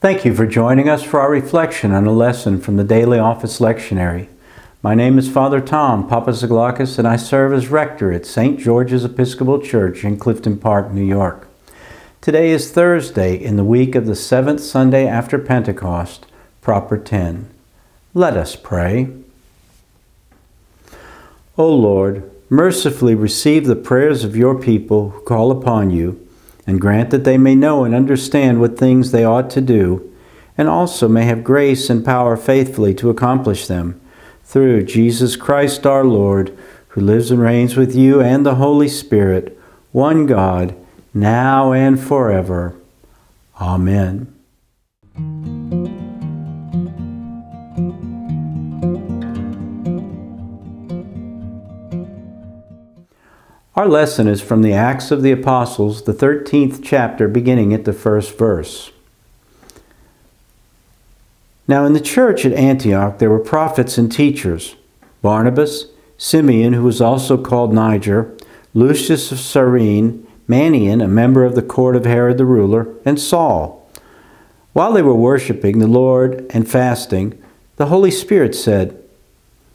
Thank you for joining us for our reflection on a lesson from the Daily Office Lectionary. My name is Father Tom Papazaglakis, and I serve as rector at St. George's Episcopal Church in Clifton Park, New York. Today is Thursday in the week of the seventh Sunday after Pentecost, proper 10. Let us pray. O Lord, mercifully receive the prayers of your people who call upon you, and grant that they may know and understand what things they ought to do, and also may have grace and power faithfully to accomplish them. Through Jesus Christ our Lord, who lives and reigns with you and the Holy Spirit, one God, now and forever. Amen. Our lesson is from the Acts of the Apostles, the 13th chapter, beginning at the first verse. Now, in the church at Antioch, there were prophets and teachers Barnabas, Simeon, who was also called Niger, Lucius of Cyrene, Manaen, a member of the court of Herod the ruler, and Saul. While they were worshiping the Lord and fasting, the Holy Spirit said,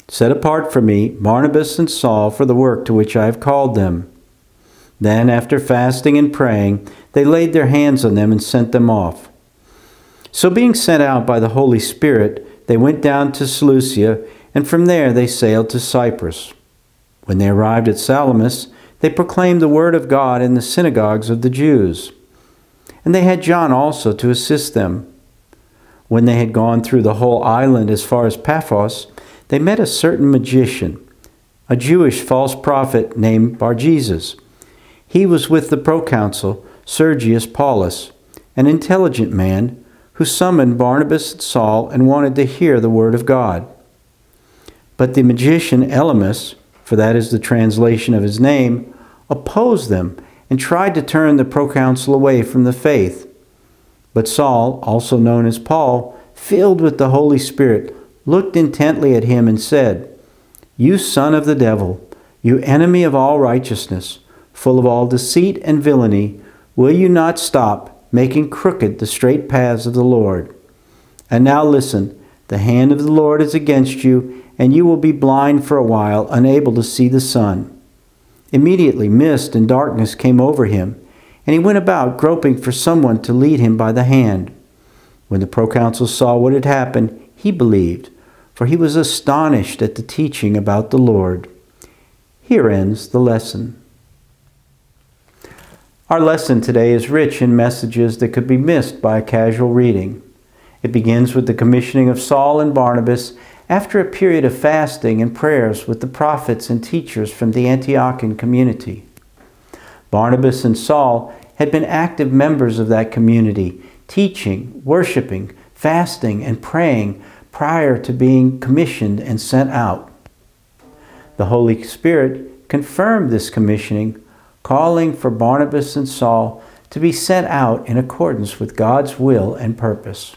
Set apart for me Barnabas and Saul for the work to which I have called them. Then, after fasting and praying, they laid their hands on them and sent them off. So, being sent out by the Holy Spirit, they went down to Seleucia, and from there they sailed to Cyprus. When they arrived at Salamis, they proclaimed the word of God in the synagogues of the Jews. And they had John also to assist them. When they had gone through the whole island as far as Paphos, they met a certain magician, a Jewish false prophet named Bar Jesus. He was with the proconsul Sergius Paulus, an intelligent man who summoned Barnabas and Saul and wanted to hear the word of God. But the magician Elymas, for that is the translation of his name, opposed them and tried to turn the proconsul away from the faith. But Saul, also known as Paul, filled with the Holy Spirit, looked intently at him and said, You son of the devil, you enemy of all righteousness, full of all deceit and villainy, will you not stop making crooked the straight paths of the Lord? And now listen, the hand of the Lord is against you, and you will be blind for a while, unable to see the sun. Immediately mist and darkness came over him, and he went about groping for someone to lead him by the hand. When the proconsul saw what had happened, he believed for he was astonished at the teaching about the Lord. Here ends the lesson. Our lesson today is rich in messages that could be missed by a casual reading. It begins with the commissioning of Saul and Barnabas after a period of fasting and prayers with the prophets and teachers from the Antiochian community. Barnabas and Saul had been active members of that community, teaching, worshiping, fasting, and praying prior to being commissioned and sent out. The Holy Spirit confirmed this commissioning, calling for Barnabas and Saul to be sent out in accordance with God's will and purpose.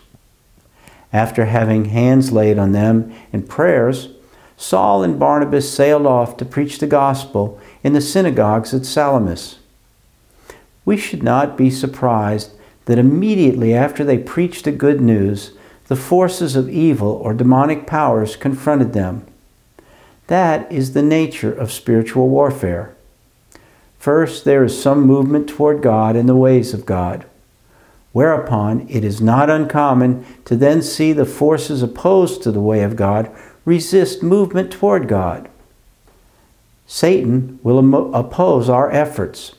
After having hands laid on them in prayers, Saul and Barnabas sailed off to preach the gospel in the synagogues at Salamis. We should not be surprised that immediately after they preached the good news, the forces of evil or demonic powers confronted them. That is the nature of spiritual warfare. First, there is some movement toward God and the ways of God, whereupon it is not uncommon to then see the forces opposed to the way of God resist movement toward God. Satan will oppose our efforts.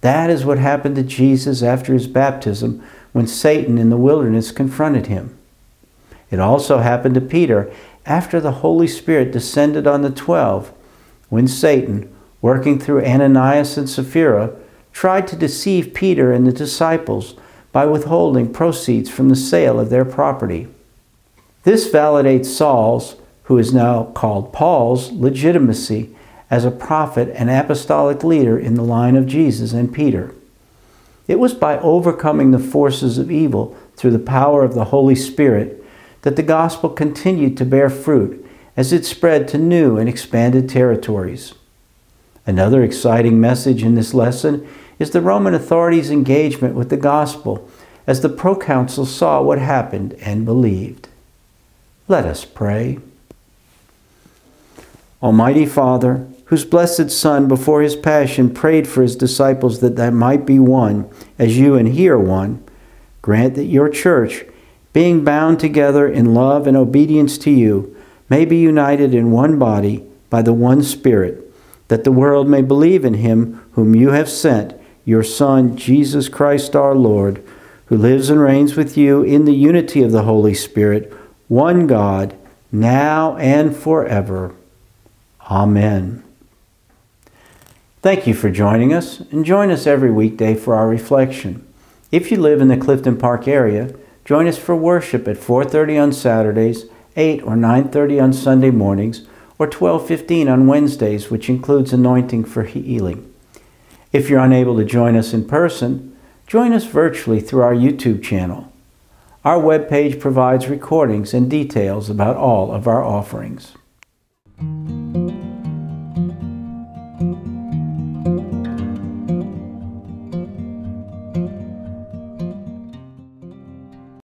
That is what happened to Jesus after his baptism when Satan in the wilderness confronted him. It also happened to Peter after the Holy Spirit descended on the twelve, when Satan, working through Ananias and Sapphira, tried to deceive Peter and the disciples by withholding proceeds from the sale of their property. This validates Saul's, who is now called Paul's, legitimacy as a prophet and apostolic leader in the line of Jesus and Peter. It was by overcoming the forces of evil through the power of the Holy Spirit that the gospel continued to bear fruit as it spread to new and expanded territories. Another exciting message in this lesson is the Roman authorities' engagement with the gospel as the proconsul saw what happened and believed. Let us pray. Almighty Father, whose blessed Son before his passion prayed for his disciples that they might be one, as you and he are one, grant that your church, being bound together in love and obedience to you, may be united in one body by the one Spirit, that the world may believe in him whom you have sent, your Son, Jesus Christ our Lord, who lives and reigns with you in the unity of the Holy Spirit, one God, now and forever. Amen. Thank you for joining us, and join us every weekday for our reflection. If you live in the Clifton Park area, join us for worship at 4:30 on Saturdays, 8 or 9:30 on Sunday mornings, or 12:15 on Wednesdays, which includes anointing for healing. If you're unable to join us in person, join us virtually through our YouTube channel. Our webpage provides recordings and details about all of our offerings.